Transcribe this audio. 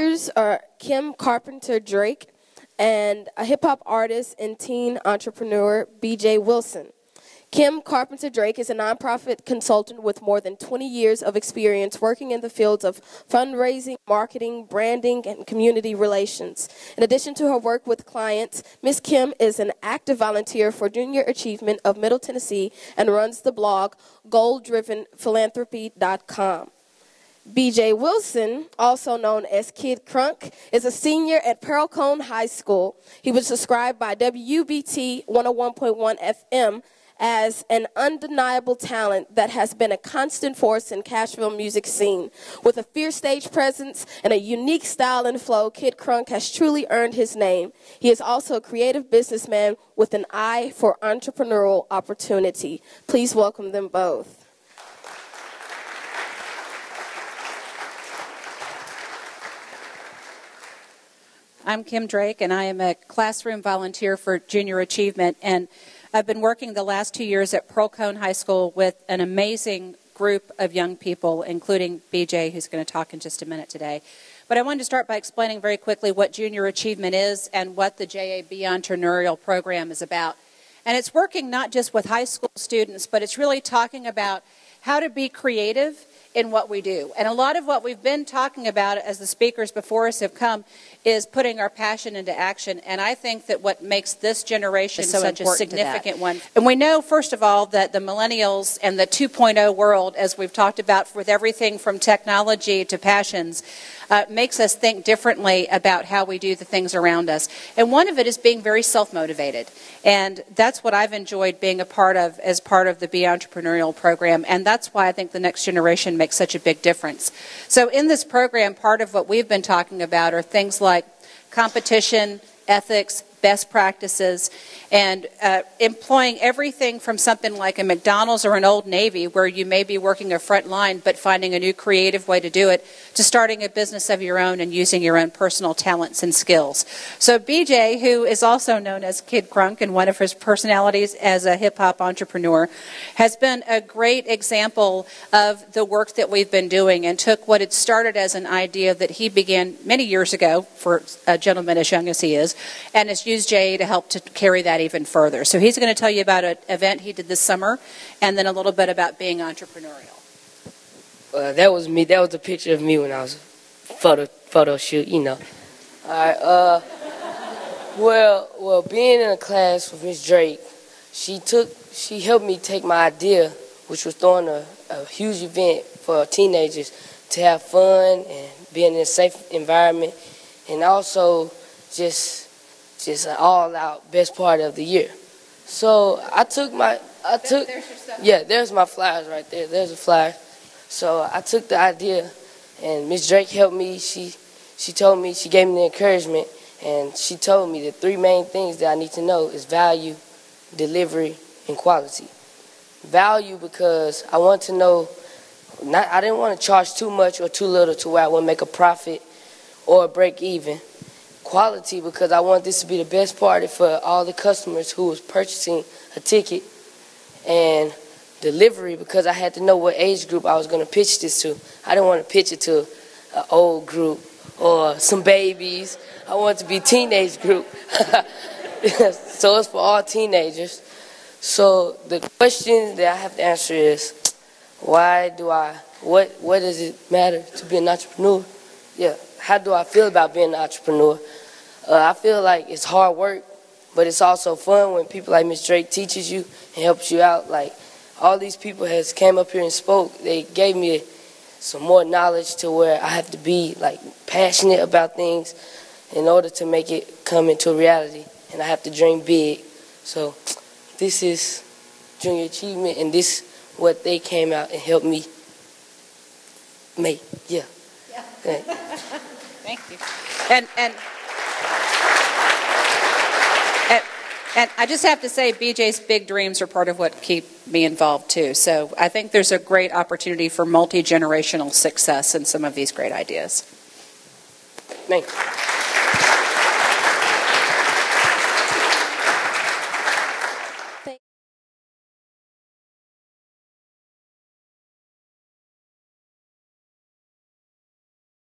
Speakers are Kim Carpenter Drake and a hip hop artist and teen entrepreneur, BJ Wilson. Kim Carpenter Drake is a nonprofit consultant with more than 20 years of experience working in the fields of fundraising, marketing, branding, and community relations. In addition to her work with clients, Ms. Kim is an active volunteer for Junior Achievement of Middle Tennessee and runs the blog goaldrivenphilanthropy.com. BJ Wilson, also known as Kid Krunk, is a senior at Pearl Cohn High School. He was described by WBT 101.1 FM as an undeniable talent that has been a constant force in Cashville music scene. With a fierce stage presence and a unique style and flow, Kid Krunk has truly earned his name. He is also a creative businessman with an eye for entrepreneurial opportunity. Please welcome them both. I'm Kim Drake, and I am a classroom volunteer for Junior Achievement. And I've been working the last two years at Pearl-Cohn High School with an amazing group of young people, including BJ, who's going to talk in just a minute today. But I wanted to start by explaining very quickly what Junior Achievement is and what the JA Be Entrepreneurial Program is about. And it's working not just with high school students, but it's really talking about how to be creative in what we do. And a lot of what we've been talking about as the speakers before us have come is putting our passion into action. And I think that what makes this generation so such a significant one. And we know, first of all, that the millennials and the 2.0 world, as we've talked about with everything from technology to passions, uh, makes us think differently about how we do the things around us. And one of it is being very self motivated. And that's what I've enjoyed being a part of as part of the Be Entrepreneurial program. And that's why I think the next generation makes such a big difference. So, in this program, part of what we've been talking about are things like competition, ethics, best practices, and uh, employing everything from something like a McDonald's or an Old Navy, where you may be working a front line but finding a new creative way to do it, to starting a business of your own and using your own personal talents and skills. So, BJ, who is also known as Kid Krunk and one of his personalities as a hip hop entrepreneur, has been a great example of the work that we've been doing and took what had started as an idea that he began many years ago for a gentleman as young as he is and has used Jay to help to carry that even further. So he's going to tell you about an event he did this summer and then a little bit about being entrepreneurial. Uh, that was me. That was a picture of me when I was photo photo shoot. You know. All right. Uh, well, well, being in a class with Miss Drake, she took, she helped me take my idea, which was throwing a, a huge event for teenagers to have fun and be in a safe environment, and also just just an all out best part of the year. So I took my I took yeah, there's my flyers right there. There's a flyer. So I took the idea and Miss Drake helped me. She she told me she gave me the encouragement and she told me the three main things that I need to know is value, delivery, and quality. Value because I want to know not I didn't want to charge too much or too little to where I would make a profit or break even quality because I want this to be the best party for all the customers who was purchasing a ticket and delivery because I had to know what age group I was going to pitch this to. I didn't want to pitch it to an old group or some babies. I want to be teenage group. so it's for all teenagers. So the question that I have to answer is why do I what what does it matter to be an entrepreneur? Yeah, how do I feel about being an entrepreneur? Uh, I feel like it's hard work, but it's also fun when people like Miss Drake teaches you and helps you out. Like all these people has came up here and spoke. They gave me some more knowledge to where I have to be like passionate about things in order to make it come into reality. And I have to dream big. So this is Junior Achievement, and this what they came out and helped me make. Yeah. yeah. Thank you. And and. And I just have to say, BJ's big dreams are part of what keep me involved too. So I think there's a great opportunity for multi generational success in some of these great ideas. Thank you.